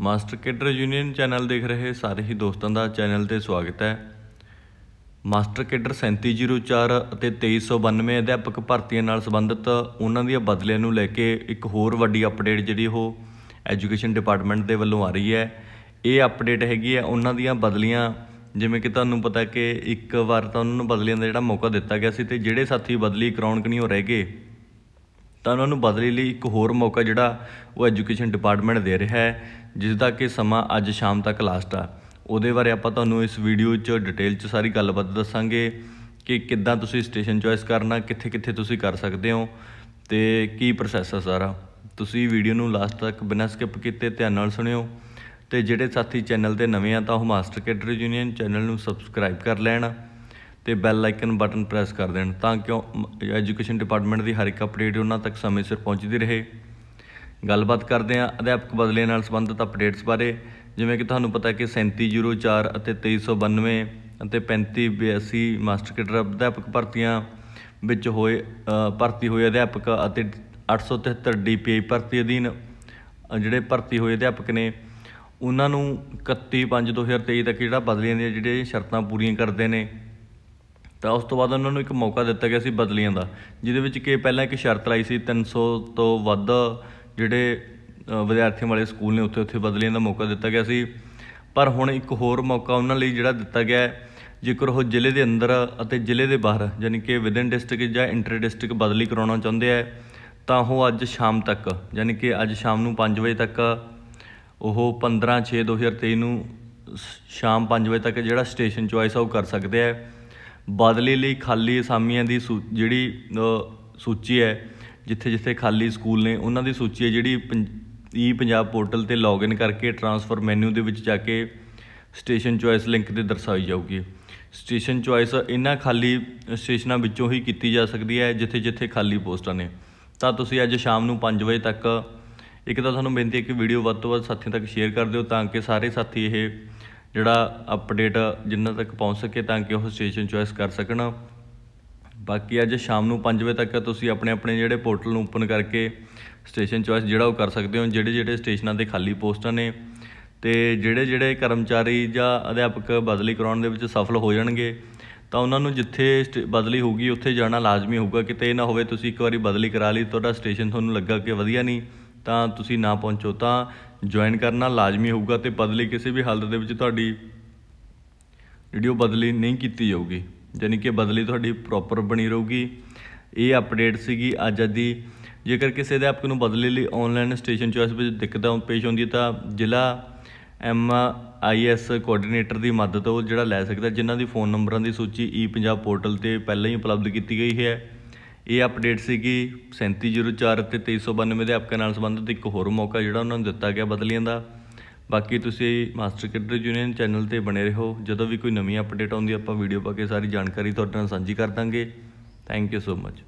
Master cadre union channel ਦੇਖ ਰਹੇ ਸਾਰੇ ਹੀ ਦੋਸਤਾਂ ਦਾ ਚੈਨਲ ਤੇ ਸਵਾਗਤ ਹੈ। ਮਾਸਟਰ ਕੇਡਰ 3704 ਅਤੇ 2392 ਅਧਿਆਪਕ ਭਰਤੀਆਂ ਨਾਲ ਸੰਬੰਧਿਤ ਉਹਨਾਂ ਦੀਆਂ ਬਦਲੀਆਂ ਨੂੰ ਲੈ ਕੇ ਇੱਕ ਹੋਰ ਵੱਡੀ ਅਪਡੇਟ ਜਿਹੜੀ ਉਹ ਐਜੂਕੇਸ਼ਨ ਡਿਪਾਰਟਮੈਂਟ ਦੇ ਵੱਲੋਂ ਆ ਰਹੀ ਹੈ। ਇਹ ਅਪਡੇਟ ਹੈਗੀ ਹੈ ਉਹਨਾਂ ਦੀਆਂ ਬਦਲੀਆਂ। ਜਿਵੇਂ ਕਿ ਤੁਹਾਨੂੰ ਪਤਾ ਕਿ ਇੱਕ ਵਾਰ ਤਾਂ ਉਹਨਾਂ ਨੂੰ ਬਦਲੀਆਂ ਦਾ ਜਿਹੜਾ ਮੌਕਾ ਦਿੱਤਾ ਗਿਆ ਸੀ ਤੇ ਜਿਹੜੇ ਸਾਥੀ ਬਦਲੀ ਕਰਾਉਣ ਕਿ ਨਹੀਂ ਉਹ ਰਹਿ ਗਏ, ਤਾਂ ਉਹਨਾਂ ਨੂੰ ਬਦਲੀ ਲਈ ਇੱਕ ਹੋਰ ਮੌਕਾ ਜਿਹੜਾ ਉਹ ਐਜੂਕੇਸ਼ਨ ਡਿਪਾਰਟਮੈਂਟ ਦੇ ਰਿਹਾ ਹੈ। ਜਿਸ ਦਾ ਕਿ ਸਮਾਂ ਅੱਜ ਸ਼ਾਮ ਤੱਕ ਲਾਸਟ ਆ। ਉਹਦੇ ਬਾਰੇ ਆਪਾਂ ਤੁਹਾਨੂੰ ਇਸ ਵੀਡੀਓ 'ਚ ਡਿਟੇਲ 'ਚ ਸਾਰੀ ਗੱਲਬਾਤ ਦੱਸਾਂਗੇ ਕਿ ਕਿੱਦਾਂ ਤੁਸੀਂ ਸਟੇਸ਼ਨ ਚੋਇਸ ਕਰਨਾ ਕਿੱਥੇ ਕਿੱਥੇ ਤੁਸੀਂ ਕਰ ਸਕਦੇ ਹੋ ਤੇ ਕੀ ਪ੍ਰੋਸੈਸ ਆ ਸਾਰਾ। ਤੁਸੀਂ ਵੀਡੀਓ ਨੂੰ ਲਾਸਟ ਤੱਕ ਬਿਨਾਂ ਸਕਿਪ ਕੀਤੇ ਧਿਆਨ ਨਾਲ ਸੁਣਿਓ ਤੇ ਜਿਹੜੇ ਸਾਥੀ ਚੈਨਲ ਤੇ ਨਵੇਂ ਆ ਤਾਂ ਉਹ ਮਾਸਟਰ ਕੈਡਰ ਯੂਨੀਅਨ ਚੈਨਲ ਨੂੰ ਸਬਸਕ੍ਰਾਈਬ ਕਰ ਲੈਣ ਤੇ ਬੈਲ ਆਈਕਨ ਬਟਨ ਪ੍ਰੈਸ ਕਰ ਦੇਣ ਤਾਂ ਕਿ ਐਜੂਕੇਸ਼ਨ ਡਿਪਾਰਟਮੈਂਟ ਦੀ ਹਰ ਇੱਕ ਅਪਡੇਟ ਉਹਨਾਂ ਤੱਕ ਸਮੇਂ ਸਿਰ ਪਹੁੰਚਦੀ ਰਹੇ। ਗੱਲਬਾਤ ਕਰਦੇ ਹਾਂ ਅਧਿਆਪਕ ਬਦਲੀਆਂ ਨਾਲ ਸੰਬੰਧਿਤ ਅਪਡੇਟਸ ਬਾਰੇ। ਜਿਵੇਂ ਕਿ ਤੁਹਾਨੂੰ ਪਤਾ ਕਿ 3704 ਅਤੇ 2392 ਅਤੇ 3582 ਮਾਸਟਰ ਕੇਡਰ ਅਧਿਆਪਕ ਭਰਤੀਆਂ ਵਿੱਚ ਹੋਏ ਭਰਤੀ ਹੋਏ ਅਧਿਆਪਕ ਅਤੇ 873 ਡੀਪੀਆਈ ਭਰਤੀ ਅਧੀਨ ਜਿਹੜੇ ਭਰਤੀ ਹੋਏ ਅਧਿਆਪਕ ਨੇ, ਉਹਨਾਂ ਨੂੰ 31/5/2023 ਤੱਕ ਜਿਹੜਾ ਬਦਲੀਆਂ ਦੀਆਂ ਜਿਹੜੇ ਸ਼ਰਤਾਂ ਪੂਰੀਆਂ ਕਰਦੇ ਨੇ। ਤਾਂ ਉਸ ਤੋਂ ਬਾਅਦ ਉਹਨਾਂ ਨੂੰ ਇੱਕ ਮੌਕਾ ਦਿੱਤਾ ਗਿਆ ਸੀ ਬਦਲੀਆਂ ਦਾ, ਜਿਹਦੇ ਵਿੱਚ ਕਿ ਪਹਿਲਾਂ ਇੱਕ ਸ਼ਰਤ ਲਾਈ ਸੀ 300 ਤੋਂ ਵੱਧ ਜਿਹੜੇ ਵਿਦਿਆਰਥੀਆਂ ਵਾਲੇ ਸਕੂਲ ਨੇ ਉੱਥੇ ਉੱਥੇ ਬਦਲੀਆਂ ਦਾ ਮੌਕਾ ਦਿੱਤਾ ਗਿਆ ਸੀ। ਪਰ ਹੁਣ ਇੱਕ ਹੋਰ ਮੌਕਾ ਉਹਨਾਂ ਲਈ ਜਿਹੜਾ ਦਿੱਤਾ ਗਿਆ ਹੈ, ਜੇਕਰ ਉਹ ਜ਼ਿਲ੍ਹੇ ਦੇ ਅੰਦਰ ਅਤੇ ਜ਼ਿਲ੍ਹੇ ਦੇ ਬਾਹਰ, ਯਾਨੀ ਕਿ ਵਿਦਨ ਡਿਸਟ੍ਰਿਕਟ ਜਾਂ ਇੰਟਰ ਡਿਸਟ੍ਰਿਕਟ ਬਦਲੀ ਕਰਾਉਣਾ ਚਾਹੁੰਦੇ ਆ ਤਾਂ ਉਹ ਅੱਜ ਸ਼ਾਮ ਤੱਕ, ਯਾਨੀ ਕਿ ਅੱਜ ਸ਼ਾਮ ਨੂੰ 5 ਵਜੇ ਤੱਕ, ਉਹ 15 6 2023 ਨੂੰ ਸ਼ਾਮ 5 ਵਜੇ ਤੱਕ ਜਿਹੜਾ ਸਟੇਸ਼ਨ ਚੁਆਇਸ ਆ ਉਹ ਕਰ ਸਕਦੇ ਆ ਬਦਲੀ ਲਈ ਖਾਲੀ ਅਸਾਮੀਆਂ ਦੀ ਜਿਹੜੀ ਸੂਚੀ ਹੈ ਜਿੱਥੇ ਜਿੱਥੇ ਖਾਲੀ ਸਕੂਲ ਨੇ, ਉਹਨਾਂ ਦੀ ਸੂਚੀ ਹੈ ਜਿਹੜੀ ਈ ਪੰਜਾਬ ਪੋਰਟਲ ਤੇ ਲੌਗਇਨ ਕਰਕੇ ਟਰਾਂਸਫਰ ਮੈਨੂ ਦੇ ਵਿੱਚ ਜਾ ਕੇ ਸਟੇਸ਼ਨ ਚੁਆਇਸ ਲਿੰਕ ਤੇ ਦਰਸਾਈ ਜਾਊਗੀ। ਸਟੇਸ਼ਨ ਚੁਆਇਸ ਇਹਨਾਂ ਖਾਲੀ ਸਟੇਸ਼ਨਾਂ ਵਿੱਚੋਂ ਹੀ ਕੀਤੀ ਜਾ ਸਕਦੀ ਹੈ, ਜਿੱਥੇ ਜਿੱਥੇ ਖਾਲੀ ਪੋਸਟਾਂ ਨੇ। ਤਾਂ ਤੁਸੀਂ ਅੱਜ ਸ਼ਾਮ ਨੂੰ 5 ਵਜੇ ਤੱਕ ਇੱਕ ਤਾਂ ਤੁਹਾਨੂੰ ਬੇਨਤੀ ਹੈ ਕਿ ਵੀਡੀਓ ਵੱਧ ਤੋਂ ਵੱਧ ਸਾਥੀਆਂ ਤੱਕ ਸ਼ੇਅਰ ਕਰ ਦਿਓ, ਤਾਂ ਕਿ ਸਾਰੇ ਸਾਥੀ ਇਹ ਜਿਹੜਾ ਅਪਡੇਟ ਜਿੰਨਾ ਤੱਕ ਪਹੁੰਚ ਸਕੇ, ਤਾਂ ਕਿ ਉਹ ਸਟੇਸ਼ਨ ਚੁਆਇਸ ਕਰ ਸਕਣ। ਬਾਕੀ ਅੱਜ ਸ਼ਾਮ ਨੂੰ 5 ਵਜੇ ਤੱਕ ਤੁਸੀਂ ਆਪਣੇ ਆਪਣੇ ਜਿਹੜੇ ਪੋਰਟਲ ਨੂੰ ਓਪਨ ਕਰਕੇ ਸਟੇਸ਼ਨ ਚੁਆਇਸ ਜਿਹੜਾ ਉਹ ਕਰ ਸਕਦੇ ਹੋ, ਜਿਹੜੇ ਜਿਹੜੇ ਸਟੇਸ਼ਨਾਂ ਤੇ ਖਾਲੀ ਪੋਸਟਾਂ ਨੇ ਤੇ ਜਿਹੜੇ ਜਿਹੜੇ ਕਰਮਚਾਰੀ ਜਾਂ ਅਧਿਆਪਕ ਬਦਲੀ ਕਰਾਉਣ ਦੇ ਵਿੱਚ ਸਫਲ ਹੋ ਜਾਣਗੇ, ਤਾਂ ਉਹਨਾਂ ਨੂੰ ਜਿੱਥੇ ਬਦਲੀ ਹੋਊਗੀ ਉੱਥੇ ਜਾਣਾ ਲਾਜ਼ਮੀ ਹੋਊਗਾ। ਕਿਤੇ ਇਹ ਨਾ ਹੋਵੇ ਤੁਸੀਂ ਇੱਕ ਵਾਰੀ ਬਦਲੀ ਕਰਾ ਲਈ, ਤੁਹਾਡਾ ਸਟੇਸ਼ਨ ਤੁਹਾਨੂੰ ਲੱਗਾ ਕਿ ਵਧੀਆ ਨਹੀਂ, ਤਾਂ ਤੁਸੀਂ ਨਾ ਪਹੁੰਚੋ, ਤਾਂ ਜੁਆਇਨ ਕਰਨਾ ਲਾਜ਼ਮੀ ਹੋਊਗਾ ਤੇ ਬਦਲੀ ਕਿਸੇ ਵੀ ਹਾਲਤ ਦੇ ਵਿੱਚ ਤੁਹਾਡੀ ਜਿਹੜੀ ਉਹ ਬਦਲੀ ਨਹੀਂ ਕੀਤੀ ਜਾਊਗੀ। ਯਾਨੀ ਕਿ ਬਦਲੀ ਤੁਹਾਡੀ ਪ੍ਰੋਪਰ ਬਣੀ ਰਹੂਗੀ। ਇਹ ਅਪਡੇਟ ਸੀਗੀ ਅੱਜ ਦੀ। ਜੇਕਰ ਕਿਸੇ ਅਧਿਆਪਕ ਨੂੰ ਬਦਲੇ ਲਈ ਆਨਲਾਈਨ ਸਟੇਸ਼ਨ ਚੁਆਇਸ ਵਿੱਚ ਦਿੱਕਤਾਂ ਪੇਸ਼ ਹੁੰਦੀ ਤਾਂ ਜ਼ਿਲ੍ਹਾ ਐਮ ਆਈ ਐਸ ਕੋਆਰਡੀਨੇਟਰ ਦੀ ਮਦਦ ਉਹ ਜਿਹੜਾ ਲੈ ਸਕਦਾ, ਜਿਨ੍ਹਾਂ ਦੀ ਫੋਨ ਨੰਬਰਾਂ ਦੀ ਸੂਚੀ e ਈ ਪੰਜਾਬ ਪੋਰਟਲ ਤੇ ਪਹਿਲਾਂ ਹੀ ਉਪਲਬਧ ਕੀਤੀ ਗਈ ਹੈ। ਇਹ ਅਪਡੇਟ ਸੀਗੀ 3704 ਤੇ 2392 ਦੇ ਆਪਕੇ ਨਾਲ ਸੰਬੰਧਿਤ ਇੱਕ ਹੋਰ ਮੌਕਾ ਜਿਹੜਾ ਉਹਨਾਂ ਨੂੰ ਦਿੱਤਾ ਗਿਆ ਬਦਲੀਆਂ ਦਾ। ਬਾਕੀ ਤੁਸੀਂ ਮਾਸਟਰ ਕੇਡਰ ਯੂਨੀਅਨ ਚੈਨਲ ਤੇ ਬਣੇ ਰਹੋ। ਜਦੋਂ ਵੀ ਕੋਈ ਨਵੀਂ ਅਪਡੇਟ ਆਉਂਦੀ, ਆਪਾਂ ਵੀਡੀਓ ਪਾ ਕੇ ਸਾਰੀ ਜਾਣਕਾਰੀ ਤੁਹਾਡੇ ਨਾਲ ਸਾਂਝੀ ਕਰ ਦਾਂਗੇ। Thank you so much